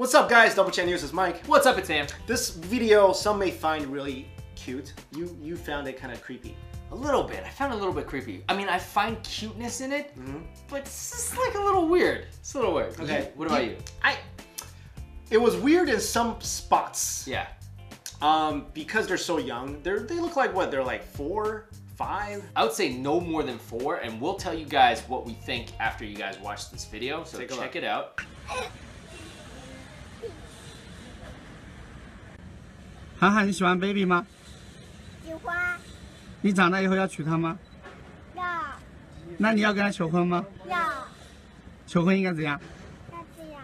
What's up guys, Double Chin News is Mike. What's up, it's Dan. This video some may find really cute. You you found it kind of creepy. A little bit. I found it a little bit creepy. I mean, I find cuteness in it, Mm-hmm. but it's just like a little weird. It's a little weird. Okay. You- what about you? I it was weird in some spots. Yeah. Um, because they're so young. They're they look like what? They're like four, five. I would say no more than four, and we'll tell you guys what we think after you guys watch this video. So Take check it out. 涵涵，你喜欢 baby 吗？喜欢你长大以后要娶她吗？要那你要跟她求婚吗？要求婚应该怎样？要这样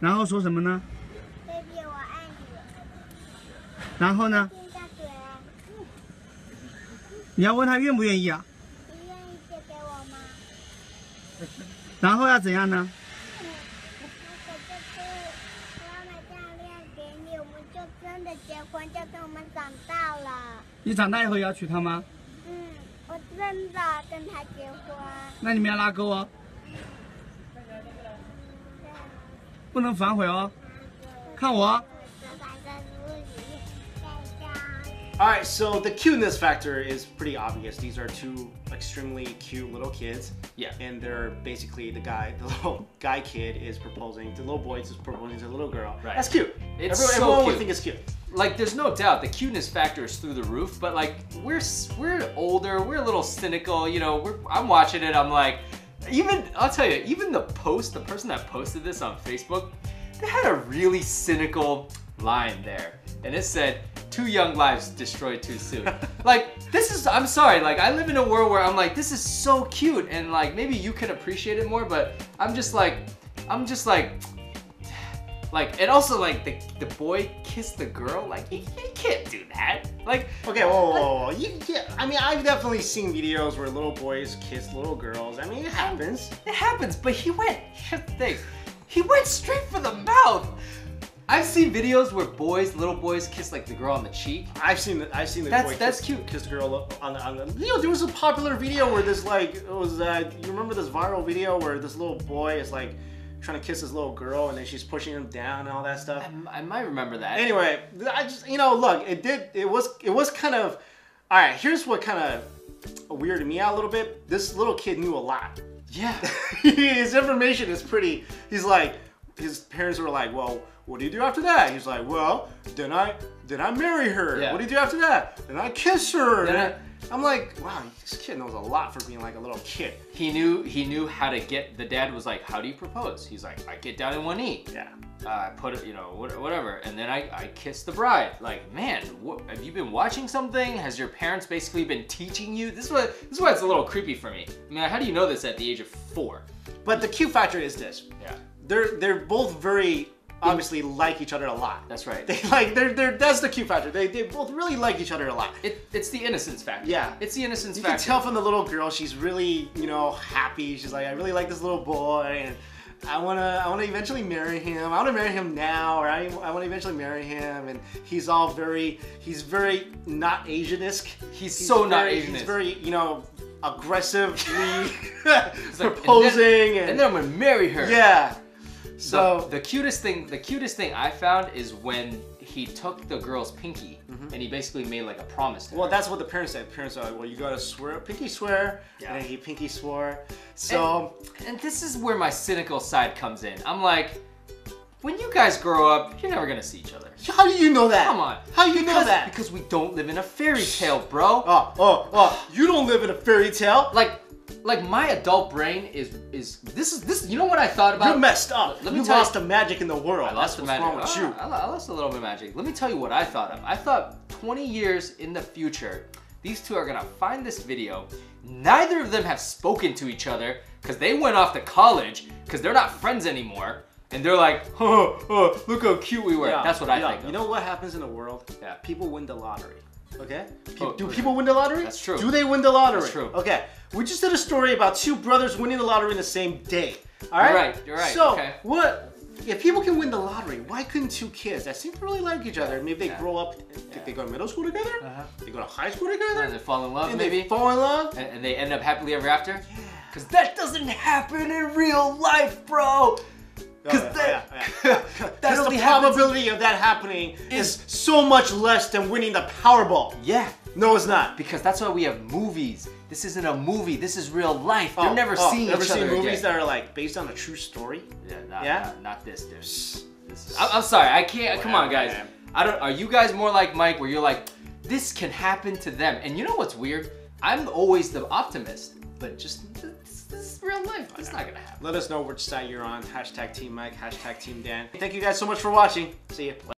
然后说什么呢？，baby 我爱你，然后呢？亲下嘴，你要问她愿不愿意啊？你愿意借给我吗？然后要怎样呢？的结婚，就跟我们长大了。你长大以后也要娶她吗？嗯，我真的跟他结婚。那你们要拉钩哦，不能反悔哦。看我哦，反正如你再加。 All right, so the cuteness factor is pretty obvious. These are two extremely cute little kids. Yeah. And they're basically the guy, the little guy kid is proposing, the little boy is proposing to the little girl. Right. That's cute. It's everyone so everyone would cute. think it's cute. Like, there's no doubt the cuteness factor is through the roof, but like, we're we're older, we're a little cynical. You know, we're, I'm watching it. I'm like, even I'll tell you, even the post, the person that posted this on Facebook, they had a really cynical line there, and it said, two young lives destroyed too soon." like, this is. I'm sorry. Like, I live in a world where I'm like, this is so cute, and like, maybe you can appreciate it more, but I'm just like, I'm just like. Like and also like the the boy kissed the girl like you, you can't do that like Okay, whoa, whoa, whoa. You, yeah, I mean, I've definitely seen videos where little boys kiss little girls. I mean, it happens. it happens but he went here's the thing he went straight for the mouth I've seen videos where boys little boys kiss like the girl on the cheek I've seen the I've seen the That's- boy that's kiss, cute. kiss the girl on the on the. You know, there was a popular video where this like it was. Uh, you remember this viral video where this little boy is like trying to kiss his little girl and then she's pushing him down and all that stuff. I, I might remember that Anyway, I just you know look, it did it was it was kind of. All right, here's what kind of weirded me out a little bit. This little kid knew a lot. yeah his information is pretty. He's like, his parents were like, well, what do you do after that? He's like, well, then I then I marry her. Yeah. What do you do after that? Then I kiss her. Then I, I'm like, wow, this kid knows a lot for being like a little kid. he knew he knew how to get the dad was like how do you propose he's like I get down in one knee Yeah. uh, I put it, you know, whatever, and then I, I kiss the bride. Like, man, what, have you been watching something? Has your parents basically been teaching you? This is what this is why it's a little creepy for me. I mean, how do you know this at the age of four? But the cute factor is this: Yeah, they're they're both very obviously like each other a lot. that's right. They like they're they're that's the cute factor. They they both really like each other a lot. It, it's the innocence factor. Yeah. it's the innocence You can factor. tell from the little girl, she's really, you know, happy. She's like, I really like this little boy, and I wanna, I wanna eventually marry him. I wanna marry him now, or I, I wanna eventually marry him. And he's all very, he's very not Asian-esque. He's so not very, Asian-esque. He's very, you know, aggressively It's like, proposing, and then, and, and then I'm gonna marry her. yeah. So So the cutest thing, the cutest thing I found is when he took the girl's pinky mm-hmm. and he basically made like a promise to. Well, her. that's what the parents said. Parents are like, well, you gotta swear, pinky swear, Yeah. and then he pinky swore. So And this is where my cynical side comes in. I'm like, when you guys grow up, you're never gonna see each other. how do you know that? Come on. How do you know that? Because we don't live in a fairy tale, bro. Oh, oh, oh! You don't live in a fairy tale. Like, like my adult brain is is this is this. You know what I thought about? You're messed up. Let me you lost you- the magic in the world. I lost That's the what's magic. wrong with Ah, you. I, I lost a little bit of magic. Let me tell you what I thought of. I thought 20 years in the future, these two are gonna find this video. Neither of them have spoken to each other because they went off to college because they're not friends anymore. And they're like, oh, oh, look how cute we were. Yeah, That's what I yeah. think. Of. You know what happens in the world? Yeah. People win the lottery. Okay? Pe- Oh, do okay. people win the lottery? That's true. Do they win the lottery? That's true. Okay. We just did a story about two brothers winning the lottery in the same day. All right. You're right, you're right, So okay. what? If people can win the lottery, why couldn't two kids that seem to really like each other? Maybe they Yeah. grow up. Yeah. They go to middle school together. Uh-huh. They go to high school together. And they fall in love, maybe. they fall in love. and, and they end up happily ever after. Yeah. Because that doesn't happen in real life, bro. Because Oh, yeah, oh, yeah, yeah. happens- probability of that happening is so much less than winning the Powerball. Yeah, No, it's not. because that's why we have movies. This isn't a movie. This is real life. They're Oh, never oh, seeing never each seen other movies again. that are like based on a true story. Yeah, not, Yeah? not, not this, dude. This is, I'm, I'm sorry, I can't. Come on, guys. man. I don't. Are you guys more like Mike, where you're like, this can happen to them? And you know what's weird? I'm always the optimist, but just this, is real life. It's not gonna happen. Let us know which side you're on. Hashtag Team Mike. Hashtag Team Dan. Thank you guys so much for watching. See ya.